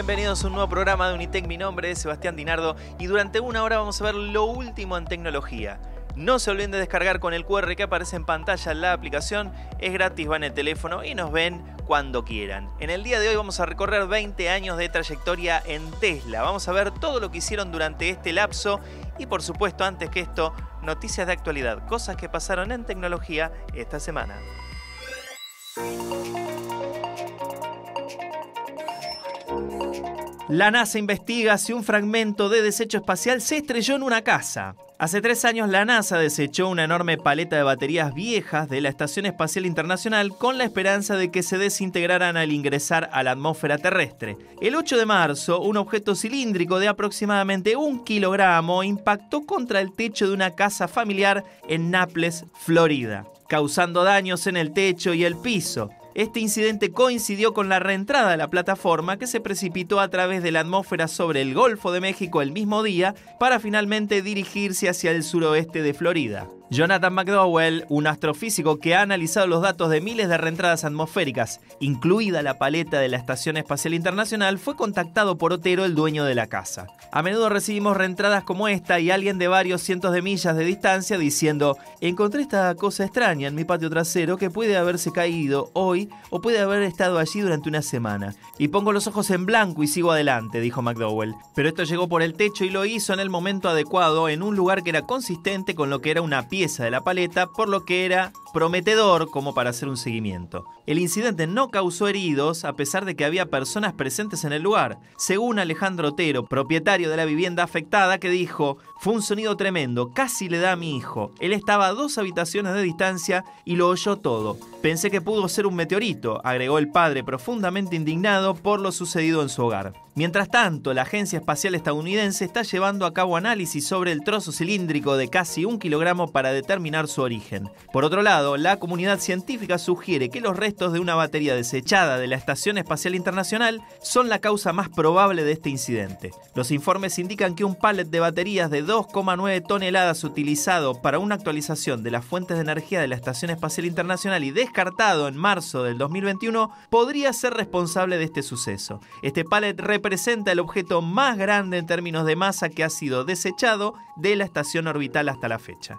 Bienvenidos a un nuevo programa de Unitec. Mi nombre es Sebastián Dinardo y durante una hora vamos a ver lo último en tecnología. No se olviden de descargar con el QR que aparece en pantalla la aplicación, es gratis, va en el teléfono y nos ven cuando quieran. En el día de hoy vamos a recorrer 20 años de trayectoria en Tesla. Vamos a ver todo lo que hicieron durante este lapso y por supuesto antes que esto, noticias de actualidad, cosas que pasaron en tecnología esta semana. La NASA investiga si un fragmento de desecho espacial se estrelló en una casa. Hace tres años la NASA desechó una enorme paleta de baterías viejas de la Estación Espacial Internacional con la esperanza de que se desintegraran al ingresar a la atmósfera terrestre. El 8 de marzo, un objeto cilíndrico de aproximadamente un kilogramo impactó contra el techo de una casa familiar en Naples, Florida, causando daños en el techo y el piso. Este incidente coincidió con la reentrada de la plataforma que se precipitó a través de la atmósfera sobre el Golfo de México el mismo día para finalmente dirigirse hacia el suroeste de Florida. Jonathan McDowell, un astrofísico que ha analizado los datos de miles de reentradas atmosféricas, incluida la paleta de la Estación Espacial Internacional, fue contactado por Otero, el dueño de la casa. A menudo recibimos reentradas como esta y alguien de varios cientos de millas de distancia diciendo, encontré esta cosa extraña en mi patio trasero que puede haberse caído hoy o puede haber estado allí durante una semana. Y pongo los ojos en blanco y sigo adelante, dijo McDowell. Pero esto llegó por el techo y lo hizo en el momento adecuado, en un lugar que era consistente con lo que era una pieza de la paleta, por lo que era prometedor como para hacer un seguimiento. El incidente no causó heridos a pesar de que había personas presentes en el lugar, según Alejandro Otero, propietario de la vivienda afectada, que dijo, fue un sonido tremendo, casi le da a mi hijo. Él estaba a dos habitaciones de distancia y lo oyó todo. Pensé que pudo ser un meteorito, agregó el padre profundamente indignado por lo sucedido en su hogar. Mientras tanto, la Agencia Espacial Estadounidense está llevando a cabo análisis sobre el trozo cilíndrico de casi un kilogramo para determinar su origen. Por otro lado, la comunidad científica sugiere que los restos de una batería desechada de la Estación Espacial Internacional son la causa más probable de este incidente. Los informes indican que un pallet de baterías de 2,9 toneladas utilizado para una actualización de las fuentes de energía de la Estación Espacial Internacional y descartado en marzo del 2021 podría ser responsable de este suceso. Este pallet representa el objeto más grande en términos de masa que ha sido desechado de la estación orbital hasta la fecha.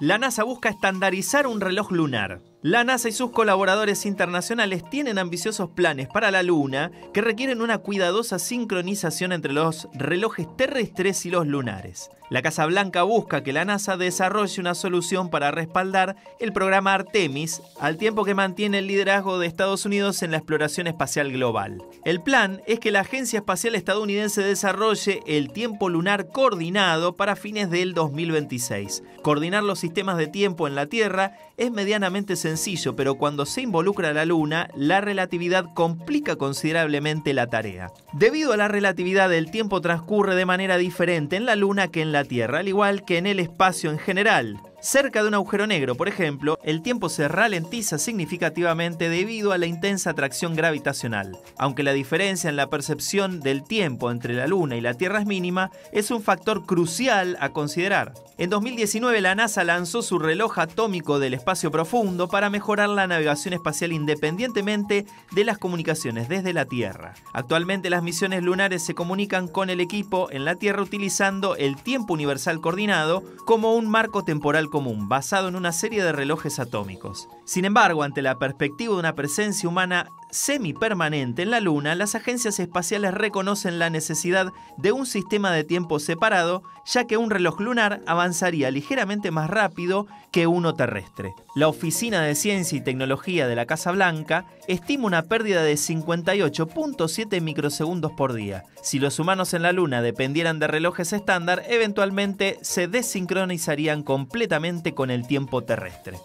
La NASA busca estandarizar un reloj lunar. La NASA y sus colaboradores internacionales tienen ambiciosos planes para la Luna que requieren una cuidadosa sincronización entre los relojes terrestres y los lunares. La Casa Blanca busca que la NASA desarrolle una solución para respaldar el programa Artemis, al tiempo que mantiene el liderazgo de Estados Unidos en la exploración espacial global. El plan es que la Agencia Espacial Estadounidense desarrolle el tiempo lunar coordinado para fines del 2026. Coordinar los sistemas de tiempo en la Tierra es medianamente pero cuando se involucra la Luna, la relatividad complica considerablemente la tarea. Debido a la relatividad, el tiempo transcurre de manera diferente en la Luna que en la Tierra, al igual que en el espacio en general. Cerca de un agujero negro, por ejemplo, el tiempo se ralentiza significativamente debido a la intensa atracción gravitacional. Aunque la diferencia en la percepción del tiempo entre la Luna y la Tierra es mínima, es un factor crucial a considerar. En 2019 la NASA lanzó su reloj atómico del espacio profundo para mejorar la navegación espacial independientemente de las comunicaciones desde la Tierra. Actualmente las misiones lunares se comunican con el equipo en la Tierra utilizando el tiempo universal coordinado como un marco temporal común, basado en una serie de relojes atómicos. Sin embargo, ante la perspectiva de una presencia humana semipermanente en la Luna, las agencias espaciales reconocen la necesidad de un sistema de tiempo separado, ya que un reloj lunar avanzaría ligeramente más rápido que uno terrestre. La Oficina de Ciencia y Tecnología de la Casa Blanca estima una pérdida de 58.7 microsegundos por día. Si los humanos en la Luna dependieran de relojes estándar, eventualmente se desincronizarían completamente con el tiempo terrestre.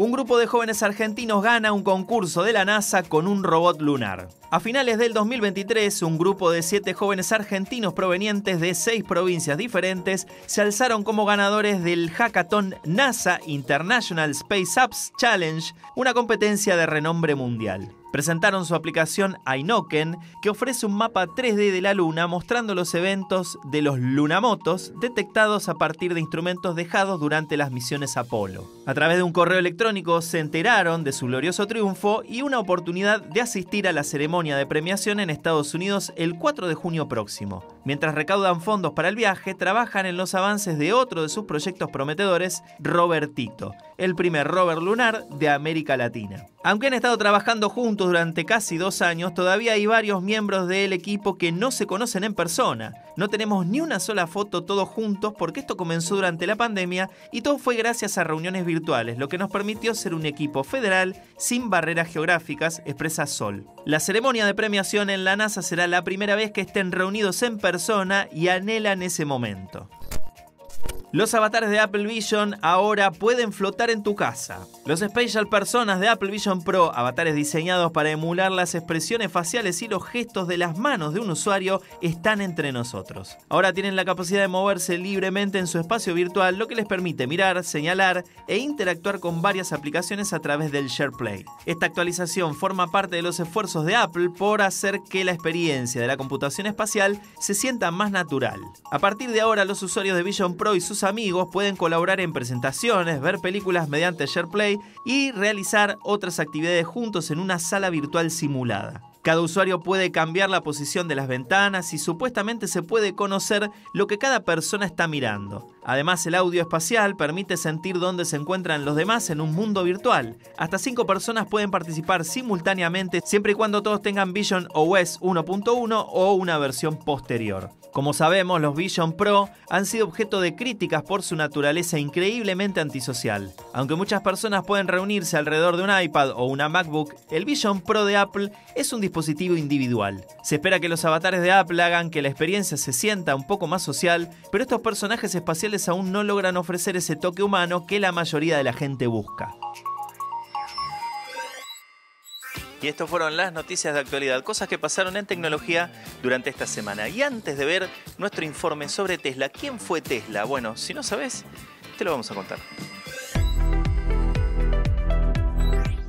Un grupo de jóvenes argentinos gana un concurso de la NASA con un robot lunar. A finales del 2023, un grupo de siete jóvenes argentinos provenientes de seis provincias diferentes se alzaron como ganadores del hackathon NASA International Space Apps Challenge, una competencia de renombre mundial. Presentaron su aplicación Ainoken, que ofrece un mapa 3D de la Luna mostrando los eventos de los lunamotos detectados a partir de instrumentos dejados durante las misiones Apolo. A través de un correo electrónico se enteraron de su glorioso triunfo y una oportunidad de asistir a la ceremonia de premiación en Estados Unidos el 4 de junio próximo. Mientras recaudan fondos para el viaje, trabajan en los avances de otro de sus proyectos prometedores, Robertito, el primer rover lunar de América Latina. Aunque han estado trabajando juntos durante casi dos años, todavía hay varios miembros del equipo que no se conocen en persona. No tenemos ni una sola foto todos juntos porque esto comenzó durante la pandemia y todo fue gracias a reuniones virtuales, lo que nos permitió ser un equipo federal sin barreras geográficas, expresa Sol. La ceremonia de premiación en la NASA será la primera vez que estén reunidos en persona y anhelan ese momento. Los avatares de Apple Vision ahora pueden flotar en tu casa. Los Spatial Personas de Apple Vision Pro, avatares diseñados para emular las expresiones faciales y los gestos de las manos de un usuario, están entre nosotros. Ahora tienen la capacidad de moverse libremente en su espacio virtual, lo que les permite mirar, señalar e interactuar con varias aplicaciones a través del SharePlay. Esta actualización forma parte de los esfuerzos de Apple por hacer que la experiencia de la computación espacial se sienta más natural. A partir de ahora, los usuarios de Vision Pro y sus amigos pueden colaborar en presentaciones, ver películas mediante SharePlay y realizar otras actividades juntos en una sala virtual simulada. Cada usuario puede cambiar la posición de las ventanas y supuestamente se puede conocer lo que cada persona está mirando. Además, el audio espacial permite sentir dónde se encuentran los demás en un mundo virtual. Hasta cinco personas pueden participar simultáneamente siempre y cuando todos tengan Vision OS 1.1 o una versión posterior. Como sabemos, los Vision Pro han sido objeto de críticas por su naturaleza increíblemente antisocial. Aunque muchas personas pueden reunirse alrededor de un iPad o una MacBook, el Vision Pro de Apple es un dispositivo individual. Se espera que los avatares de Apple hagan que la experiencia se sienta un poco más social, pero estos personajes espaciales aún no logran ofrecer ese toque humano que la mayoría de la gente busca. Y estas fueron las noticias de actualidad, cosas que pasaron en tecnología durante esta semana. Y antes de ver nuestro informe sobre Tesla, ¿quién fue Tesla? Bueno, si no sabes, te lo vamos a contar.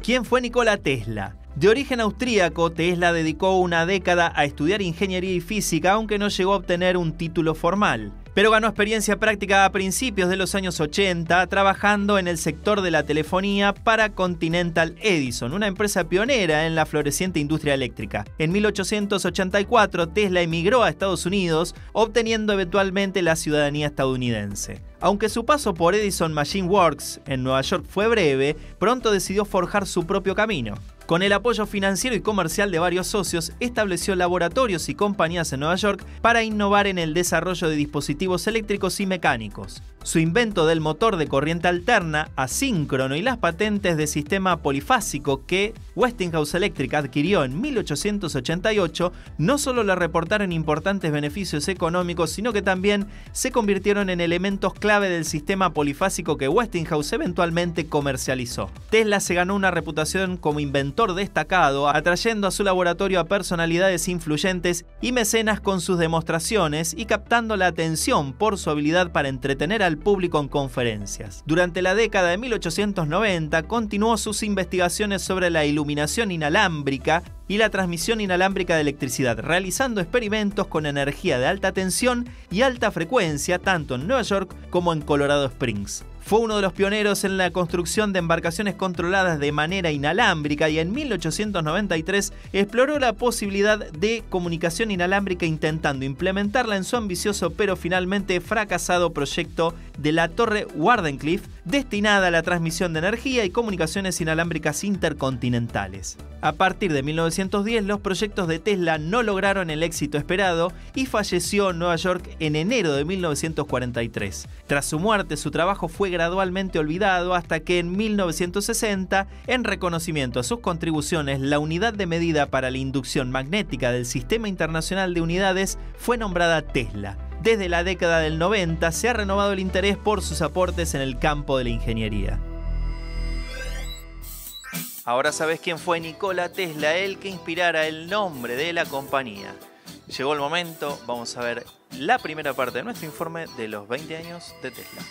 ¿Quién fue Nikola Tesla? De origen austríaco, Tesla dedicó una década a estudiar ingeniería y física, aunque no llegó a obtener un título formal pero ganó experiencia práctica a principios de los años 80 trabajando en el sector de la telefonía para Continental Edison, una empresa pionera en la floreciente industria eléctrica. En 1884 Tesla emigró a Estados Unidos, obteniendo eventualmente la ciudadanía estadounidense. Aunque su paso por Edison Machine Works en Nueva York fue breve, pronto decidió forjar su propio camino. Con el apoyo financiero y comercial de varios socios, estableció laboratorios y compañías en Nueva York para innovar en el desarrollo de dispositivos eléctricos y mecánicos. Su invento del motor de corriente alterna, asíncrono y las patentes de sistema polifásico que Westinghouse Electric adquirió en 1888 no solo le reportaron importantes beneficios económicos, sino que también se convirtieron en elementos clave del sistema polifásico que Westinghouse eventualmente comercializó. Tesla se ganó una reputación como inventor destacado, atrayendo a su laboratorio a personalidades influyentes y mecenas con sus demostraciones y captando la atención por su habilidad para entretener a público en conferencias. Durante la década de 1890 continuó sus investigaciones sobre la iluminación inalámbrica y la transmisión inalámbrica de electricidad, realizando experimentos con energía de alta tensión y alta frecuencia tanto en Nueva York como en Colorado Springs. Fue uno de los pioneros en la construcción de embarcaciones controladas de manera inalámbrica y en 1893 exploró la posibilidad de comunicación inalámbrica intentando implementarla en su ambicioso pero finalmente fracasado proyecto de la Torre Wardenclyffe destinada a la transmisión de energía y comunicaciones inalámbricas intercontinentales. A partir de 1910 los proyectos de Tesla no lograron el éxito esperado y falleció en Nueva York en enero de 1943. Tras su muerte su trabajo fue gradualmente olvidado hasta que en 1960, en reconocimiento a sus contribuciones, la unidad de medida para la inducción magnética del Sistema Internacional de Unidades fue nombrada Tesla. Desde la década del 90 se ha renovado el interés por sus aportes en el campo de la ingeniería. Ahora sabes quién fue Nikola Tesla, el que inspirara el nombre de la compañía. Llegó el momento, vamos a ver la primera parte de nuestro informe de los 20 años de Tesla.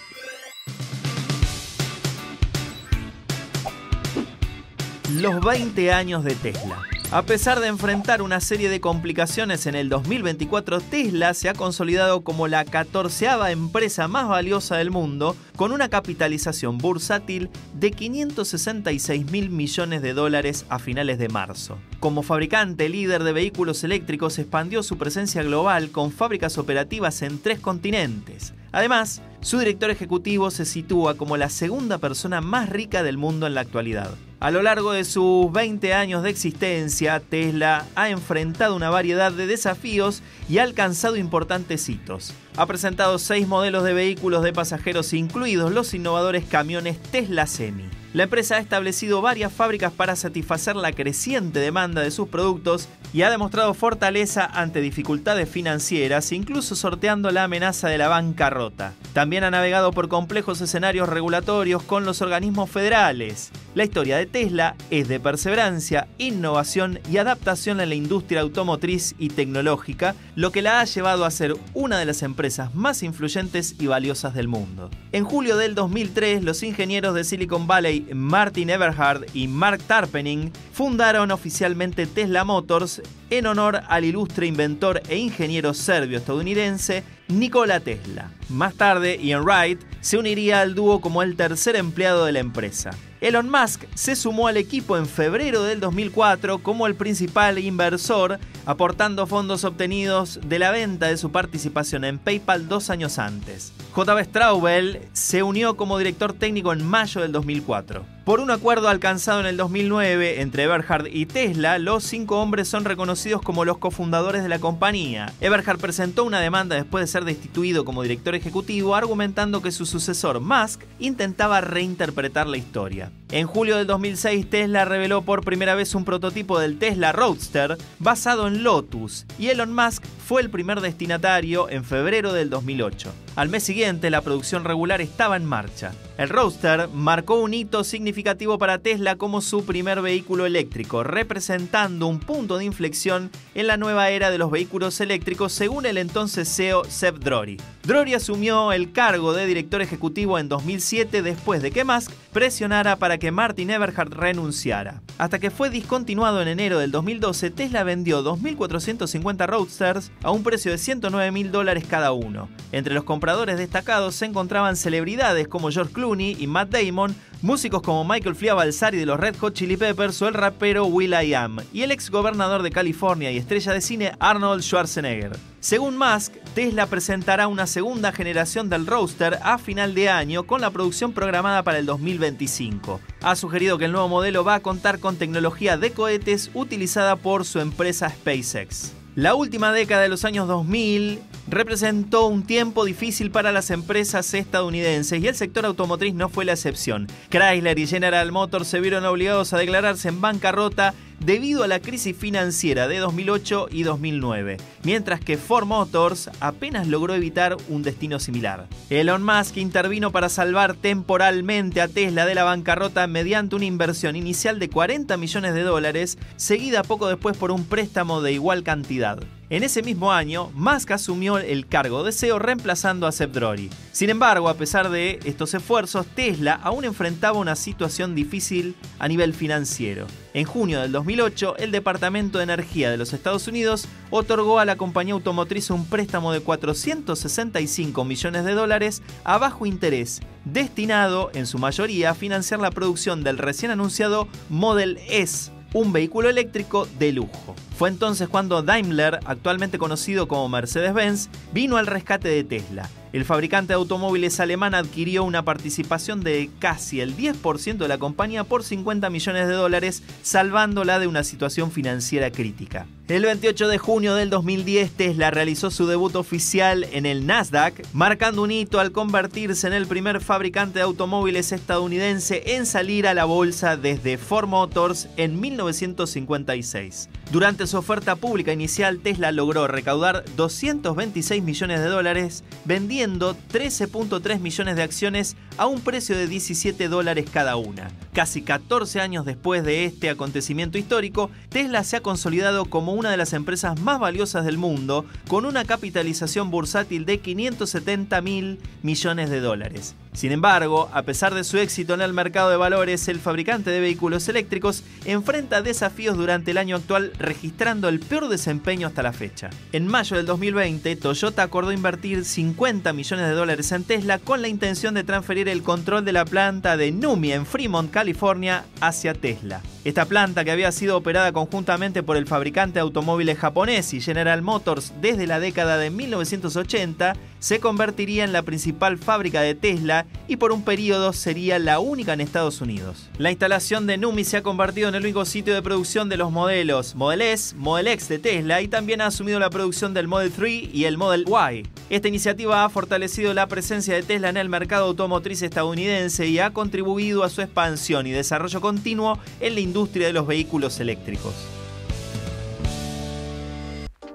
Los 20 años de Tesla. A pesar de enfrentar una serie de complicaciones en el 2024, Tesla se ha consolidado como la catorceava empresa más valiosa del mundo, con una capitalización bursátil de 566 mil millones de dólares a finales de marzo. Como fabricante líder de vehículos eléctricos, expandió su presencia global con fábricas operativas en tres continentes. Además, su director ejecutivo se sitúa como la segunda persona más rica del mundo en la actualidad. A lo largo de sus 20 años de existencia, Tesla ha enfrentado una variedad de desafíos y ha alcanzado importantes hitos. Ha presentado seis modelos de vehículos de pasajeros, incluidos los innovadores camiones Tesla Semi. La empresa ha establecido varias fábricas para satisfacer la creciente demanda de sus productos y ha demostrado fortaleza ante dificultades financieras, incluso sorteando la amenaza de la bancarrota. También ha navegado por complejos escenarios regulatorios con los organismos federales. La historia de Tesla es de perseverancia, innovación y adaptación en la industria automotriz y tecnológica, lo que la ha llevado a ser una de las empresas más influyentes y valiosas del mundo. En julio del 2003, los ingenieros de Silicon Valley Martin Everhard y Mark Tarpening fundaron oficialmente Tesla Motors en honor al ilustre inventor e ingeniero serbio-estadounidense Nikola Tesla. Más tarde, Ian Wright se uniría al dúo como el tercer empleado de la empresa. Elon Musk se sumó al equipo en febrero del 2004 como el principal inversor, aportando fondos obtenidos de la venta de su participación en PayPal dos años antes. JB Straubel se unió como director técnico en mayo del 2004. Por un acuerdo alcanzado en el 2009 entre Eberhard y Tesla, los cinco hombres son reconocidos como los cofundadores de la compañía. Eberhard presentó una demanda después de ser destituido como director ejecutivo, argumentando que su sucesor, Musk, intentaba reinterpretar la historia. En julio del 2006, Tesla reveló por primera vez un prototipo del Tesla Roadster basado en Lotus, y Elon Musk fue el primer destinatario en febrero del 2008. Al mes siguiente, la producción regular estaba en marcha. El Roadster marcó un hito significativo para Tesla como su primer vehículo eléctrico, representando un punto de inflexión en la nueva era de los vehículos eléctricos según el entonces CEO Seb Drory. Drory asumió el cargo de director ejecutivo en 2007 después de que Musk presionara para que Martin Eberhard renunciara. Hasta que fue discontinuado en enero del 2012, Tesla vendió 2.450 Roadsters a un precio de 109 mil dólares cada uno. Entre los compradores destacados se encontraban celebridades como George Clooney y Matt Damon, músicos como Michael Flia Balsari de los Red Hot Chili Peppers o el rapero Will I Am, y el ex gobernador de California y estrella de cine Arnold Schwarzenegger. Según Musk, Tesla presentará una segunda generación del Roadster a final de año con la producción programada para el 2025. Ha sugerido que el nuevo modelo va a contar con tecnología de cohetes utilizada por su empresa SpaceX. La última década de los años 2000 representó un tiempo difícil para las empresas estadounidenses y el sector automotriz no fue la excepción. Chrysler y General Motors se vieron obligados a declararse en bancarrota debido a la crisis financiera de 2008 y 2009, mientras que Ford Motors apenas logró evitar un destino similar. Elon Musk intervino para salvar temporalmente a Tesla de la bancarrota mediante una inversión inicial de 40 millones de dólares, seguida poco después por un préstamo de igual cantidad. En ese mismo año, Musk asumió el cargo de CEO reemplazando a Seb Drory. Sin embargo, a pesar de estos esfuerzos, Tesla aún enfrentaba una situación difícil a nivel financiero. En junio del 2008, el Departamento de Energía de los Estados Unidos otorgó a la compañía automotriz un préstamo de 465 millones de dólares a bajo interés, destinado en su mayoría a financiar la producción del recién anunciado Model S, un vehículo eléctrico de lujo. Fue entonces cuando Daimler, actualmente conocido como Mercedes-Benz, vino al rescate de Tesla. El fabricante de automóviles alemán adquirió una participación de casi el 10% de la compañía por 50 millones de dólares, salvándola de una situación financiera crítica. El 28 de junio del 2010, Tesla realizó su debut oficial en el Nasdaq, marcando un hito al convertirse en el primer fabricante de automóviles estadounidense en salir a la bolsa desde Ford Motors en 1956. Durante su oferta pública inicial, Tesla logró recaudar 226 millones de dólares, vendiendo 13.3 millones de acciones a un precio de 17 dólares cada una. Casi 14 años después de este acontecimiento histórico, Tesla se ha consolidado como una de las empresas más valiosas del mundo, con una capitalización bursátil de 570 mil millones de dólares. Sin embargo, a pesar de su éxito en el mercado de valores, el fabricante de vehículos eléctricos enfrenta desafíos durante el año actual registrando el peor desempeño hasta la fecha. En mayo del 2020, Toyota acordó invertir 50 millones de dólares en Tesla con la intención de transferir el control de la planta de Numi en Fremont, California, hacia Tesla. Esta planta, que había sido operada conjuntamente por el fabricante de automóviles japonés y General Motors desde la década de 1980, se convertiría en la principal fábrica de Tesla y por un periodo sería la única en Estados Unidos. La instalación de Numi se ha convertido en el único sitio de producción de los modelos Model S, Model X de Tesla y también ha asumido la producción del Model 3 y el Model Y. Esta iniciativa ha fortalecido la presencia de Tesla en el mercado automotriz estadounidense y ha contribuido a su expansión y desarrollo continuo en la industria de los vehículos eléctricos.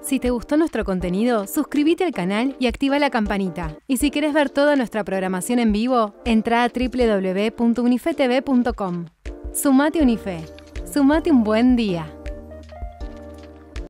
Si te gustó nuestro contenido, suscríbete al canal y activa la campanita. Y si quieres ver toda nuestra programación en vivo, entra a www.unifetv.com. Sumate Unife. Sumate un buen día.